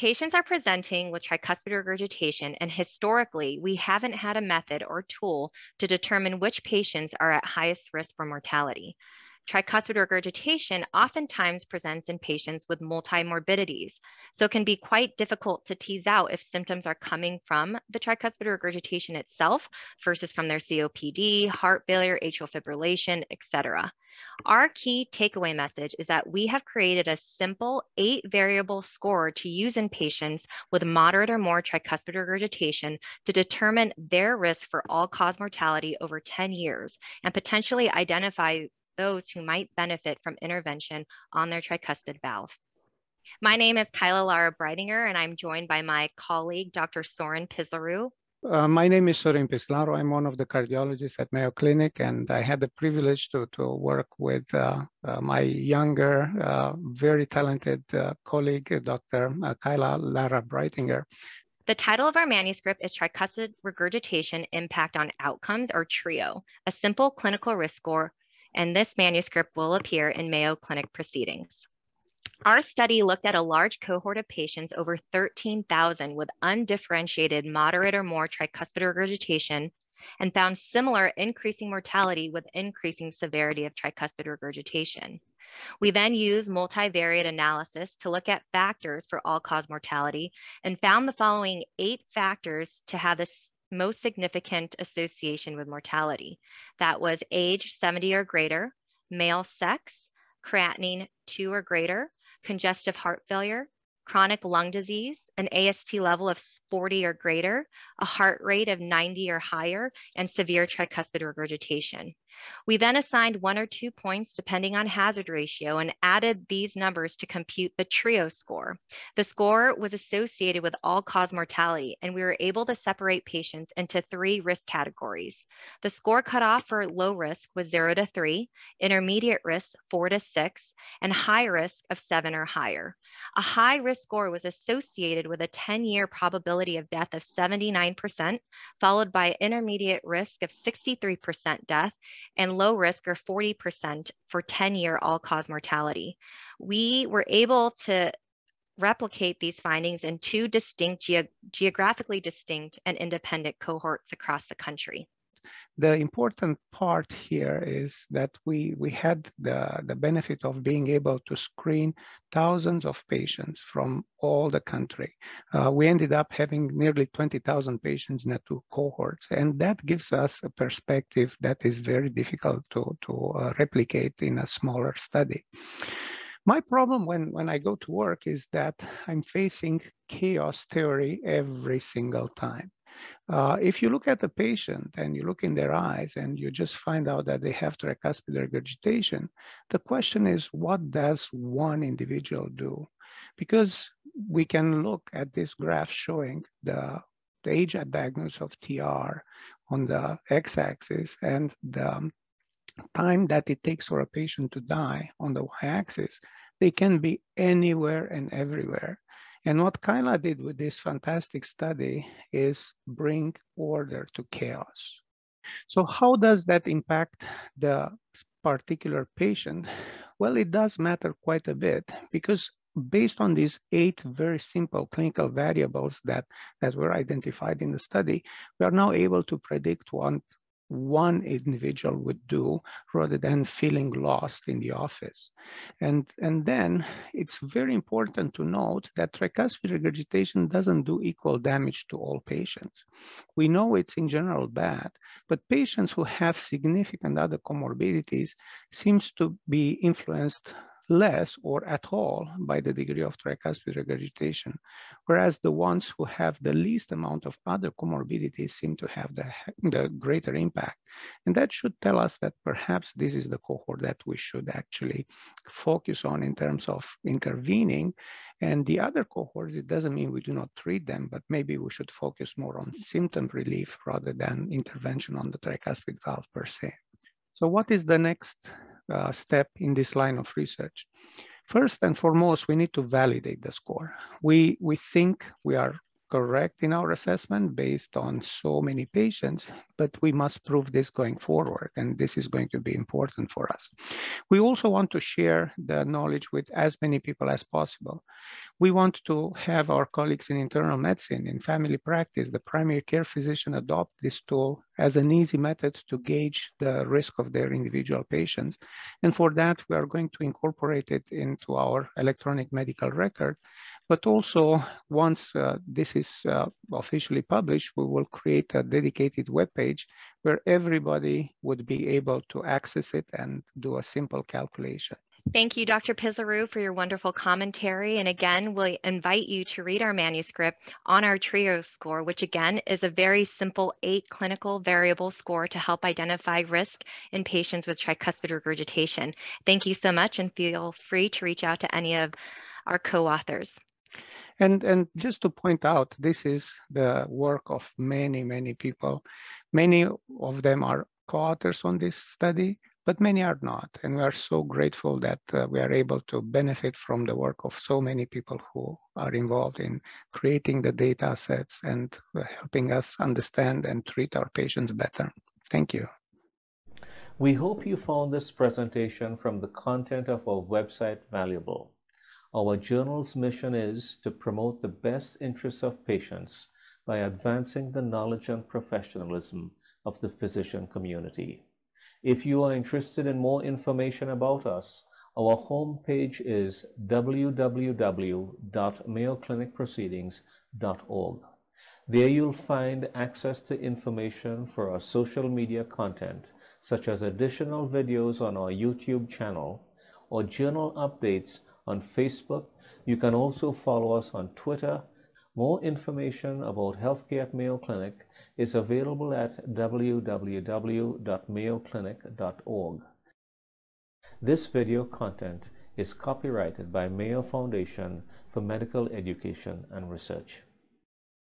Patients are presenting with tricuspid regurgitation, and historically, we haven't had a method or tool to determine which patients are at highest risk for mortality. Tricuspid regurgitation oftentimes presents in patients with multimorbidities, so it can be quite difficult to tease out if symptoms are coming from the tricuspid regurgitation itself versus from their COPD, heart failure, atrial fibrillation, etc. Our key takeaway message is that we have created a simple eight variable score to use in patients with moderate or more tricuspid regurgitation to determine their risk for all cause mortality over 10 years and potentially identify those who might benefit from intervention on their tricuspid valve. My name is Kyla Lara Breitinger, and I'm joined by my colleague, Dr. Sorin Pislaru. Uh, my name is Sorin Pislaru. I'm one of the cardiologists at Mayo Clinic, and I had the privilege to, to work with uh, uh, my younger, uh, very talented uh, colleague, Dr. Uh, Kyla Lara Breitinger. The title of our manuscript is Tricuspid Regurgitation Impact on Outcomes, or TRIO, a simple clinical risk score and this manuscript will appear in Mayo Clinic proceedings. Our study looked at a large cohort of patients, over 13,000 with undifferentiated moderate or more tricuspid regurgitation and found similar increasing mortality with increasing severity of tricuspid regurgitation. We then used multivariate analysis to look at factors for all-cause mortality and found the following eight factors to have this most significant association with mortality. That was age 70 or greater, male sex, creatinine 2 or greater, congestive heart failure, chronic lung disease, an AST level of 40 or greater, a heart rate of 90 or higher, and severe tricuspid regurgitation. We then assigned one or two points depending on hazard ratio and added these numbers to compute the TRIO score. The score was associated with all-cause mortality, and we were able to separate patients into three risk categories. The score cutoff for low risk was zero to three, intermediate risk four to six, and high risk of seven or higher. A high risk score was associated with a 10-year probability of death of 79%, followed by intermediate risk of 63% death and low risk are 40% for 10 year all cause mortality. We were able to replicate these findings in two distinct, ge geographically distinct and independent cohorts across the country the important part here is that we, we had the, the benefit of being able to screen thousands of patients from all the country. Uh, we ended up having nearly 20,000 patients in the two cohorts, and that gives us a perspective that is very difficult to, to uh, replicate in a smaller study. My problem when, when I go to work is that I'm facing chaos theory every single time. Uh, if you look at the patient and you look in their eyes and you just find out that they have tricuspid regurgitation, the question is, what does one individual do? Because we can look at this graph showing the, the age at diagnosis of TR on the x-axis and the time that it takes for a patient to die on the y-axis. They can be anywhere and everywhere. And what Kyla did with this fantastic study is bring order to chaos. So how does that impact the particular patient? Well, it does matter quite a bit because based on these eight very simple clinical variables that, that were identified in the study, we are now able to predict what one individual would do rather than feeling lost in the office. And, and then it's very important to note that tricuspid regurgitation doesn't do equal damage to all patients. We know it's in general bad, but patients who have significant other comorbidities seems to be influenced less or at all by the degree of tricuspid regurgitation, whereas the ones who have the least amount of other comorbidities seem to have the, the greater impact. And that should tell us that perhaps this is the cohort that we should actually focus on in terms of intervening. And the other cohorts, it doesn't mean we do not treat them, but maybe we should focus more on symptom relief rather than intervention on the tricuspid valve per se. So what is the next uh, step in this line of research. First and foremost, we need to validate the score. We, we think we are correct in our assessment based on so many patients, but we must prove this going forward, and this is going to be important for us. We also want to share the knowledge with as many people as possible. We want to have our colleagues in internal medicine, in family practice, the primary care physician adopt this tool as an easy method to gauge the risk of their individual patients. And for that, we are going to incorporate it into our electronic medical record. But also, once uh, this is uh, officially published, we will create a dedicated web page where everybody would be able to access it and do a simple calculation. Thank you, Dr. Pislaru, for your wonderful commentary. And again, we invite you to read our manuscript on our TRIO score, which again is a very simple eight clinical variable score to help identify risk in patients with tricuspid regurgitation. Thank you so much and feel free to reach out to any of our co-authors. And, and just to point out, this is the work of many, many people. Many of them are co-authors on this study but many are not. And we are so grateful that uh, we are able to benefit from the work of so many people who are involved in creating the data sets and uh, helping us understand and treat our patients better. Thank you. We hope you found this presentation from the content of our website valuable. Our journal's mission is to promote the best interests of patients by advancing the knowledge and professionalism of the physician community. If you are interested in more information about us, our homepage is www.mayoclinicproceedings.org. There you'll find access to information for our social media content, such as additional videos on our YouTube channel or journal updates on Facebook. You can also follow us on Twitter. More information about healthcare at Mayo Clinic is available at www.mayoclinic.org. This video content is copyrighted by Mayo Foundation for Medical Education and Research.